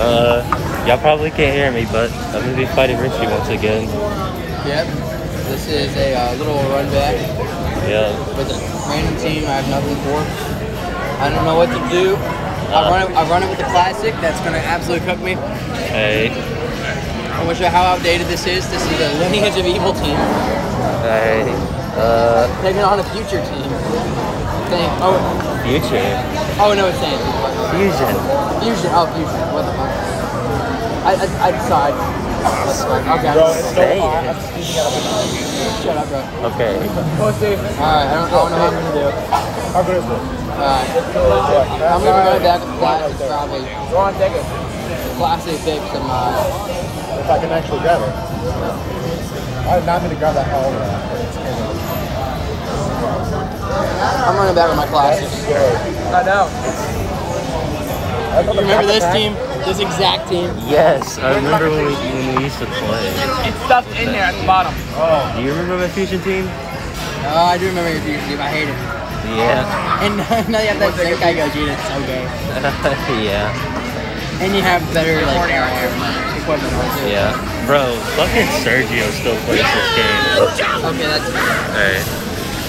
Uh, y'all probably can't hear me, but I'm gonna be fighting Richie once again. Yep. This is a uh, little run back Yeah. with a random team I have nothing for. I don't know what to do. I run it. I run it with the classic. That's gonna absolutely cook me. Hey. I wish you how outdated this is. This is a lineage of evil team Hey. Uh, taking on a future team. Thing. Oh, future. oh no, it's saying Fusion. fusion. Oh, fusion. What the fuck? I I, I decide. What the fuck? Okay. Say it. Shut up, bro. Okay. Alright, I don't, I don't know what I'm gonna do. How good is it? Alright. I'm gonna run it back with the classic probably. Go on, take it. Classic pick some uh If I can actually grab it. I did not mean to grab that hell I'm running back with my classes. I know. You remember this team? This exact team? Yes, I remember when we, when we used to play. It's stuffed in there at the bottom. Oh, Do you remember my fusion team? Oh, I do remember your fusion team. I hate it. Yeah. And now you have that same guy goes, dude, it's so gay. yeah. And you have better like air air equipment on too. Yeah. Bro, fucking Sergio still plays this game. Okay, that's Hey.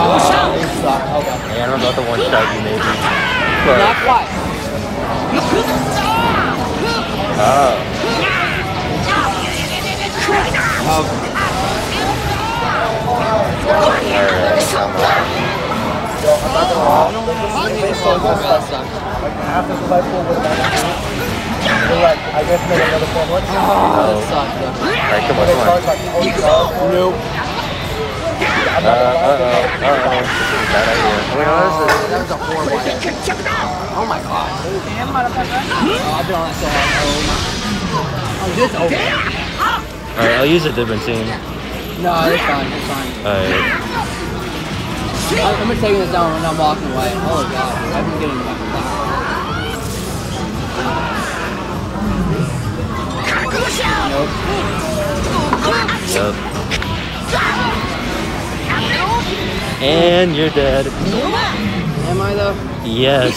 Oh, you. Okay. Yeah, I don't know about the one shot you made. But, Not quite. oh. Oh, Alright, come on. this so good. That sucks. like half this light pool would have been. They're like, I guess maybe another four. Oh, that sucks. though. Alright, come on, They come charge on. like forty dollars. Nope. Uh, uh-oh, uh-oh. Is a bad idea. Wait, what is this? That was a horrible idea. Oh my god. Damn, motherfucker. Oh, I've been on that so hard. Oh my. Oh, this over. Alright, I'll use a different team. No, it's fine. It's fine. Alright. I- I'm gonna take this down when I'm walking away. Oh god, I've been getting back. Nope. Yep. And you're dead. Am I though? Yes.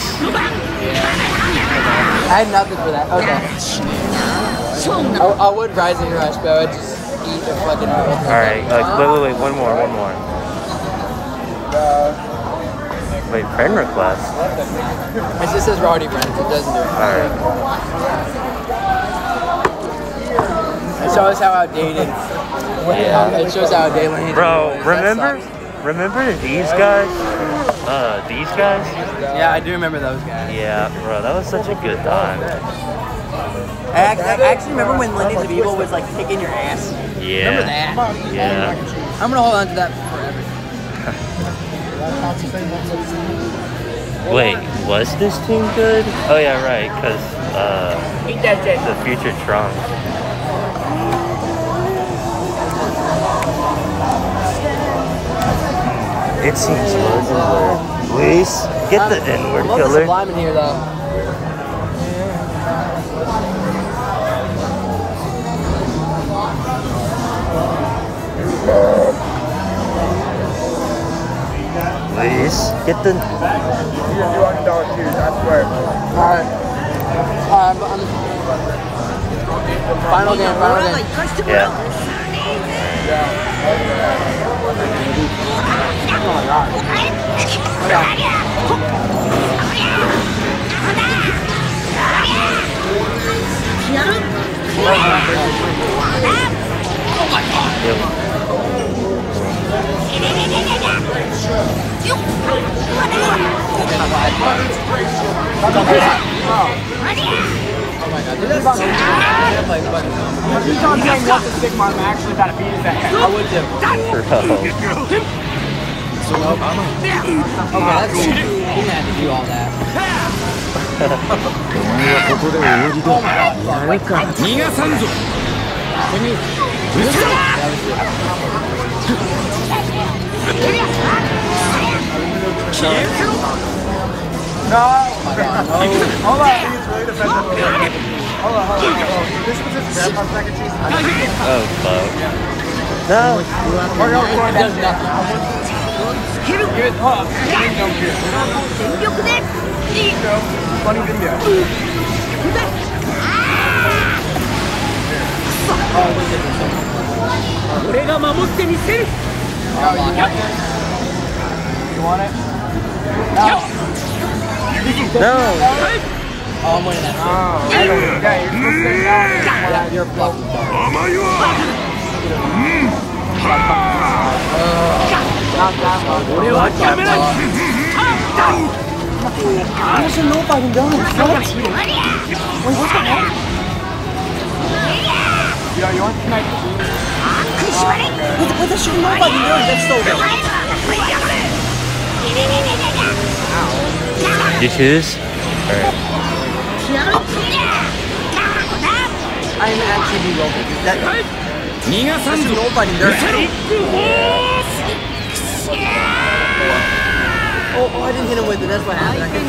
I had nothing for that. Okay. I, I would rise and rush, but I would just eat the fucking. Alright, like, wait, wait, wait, one more, one more. Wait, friend request? It just says we're already friends. It doesn't do it. Alright. It shows how outdated. Yeah. It shows how outdated. Bro, is. That remember? Sucks. Remember these guys? Uh, these guys? Yeah, I do remember those guys. Yeah, bro, that was such a good time. I act- I actually remember when Lineage of Evil was like kicking your ass. Yeah. Remember that? Yeah. I'm gonna hold on to that forever. Wait, was this team good? Oh yeah, right, cause uh, Eat that shit. the future Trunks. It seems legendary. Luis, get the N-word I love the killer. Sublime in here though. Luis, get the. You get two hundred dollar shoes, I swear. Alright. Alright, but I'm... Um, final game, final game. Yeah. yeah. He keeps on saying what's the stigma, I'm actually about to beat his ass. I would too. Bro. Okay, that's cool. He didn't have to do all that. ここで終わりだやるか逃がさんぞ No! Hold on, he's really defensive. Hold on, hold on, hold on. This was his grandpa's mac and cheese. Oh fuck. No. Or no, or It ける全力でいい俺が守ってみせる Oh, I'm winning that. Oh, yeah, you're supposed to stay down when I, you're fucking done. Oh, my God. Mm. Ha! Uh. 俺は諦めないどうした Oh, oh, I didn't hit him with it. That's what happened. I couldn't-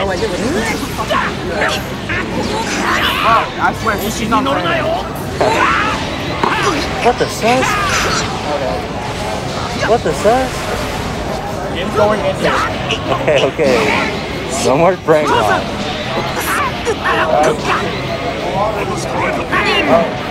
Oh, I did with it. Oh, I swear, she's not playing. What the sus? What the sus? It's going into it. Okay, okay. No more brain rot. Oh.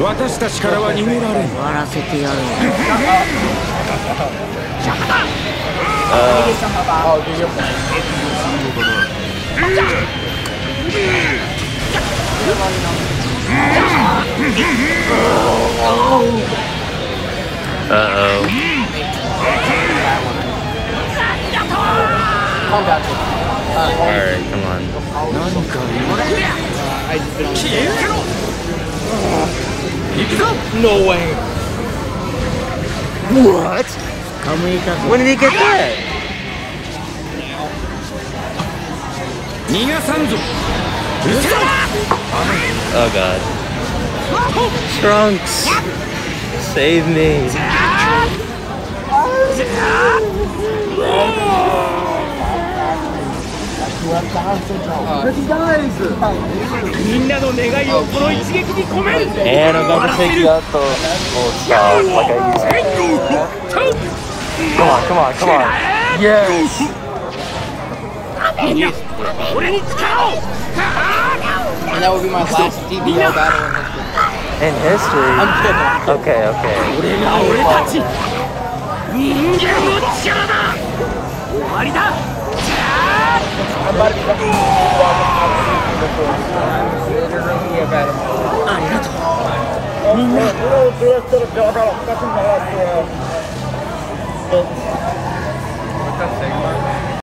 私たちからは逃げられん。終わらせてやる。ああ、う Calm down. Alright, come on. 何か言われ I just been on 行くぞ No way. What? When did he get that? 逃がさんぞうせろ Oh god. Trunks! Save me. みんなの願いをこの一撃に込める And I'm about to take you out the old style like I used to. Come on, come on, come on. Yes! 俺に力を And that would be my last DBO battle in history. In I'm history? kidding. Okay, okay. 俺が俺たち人間の力だ The hospital. What's that thing, man?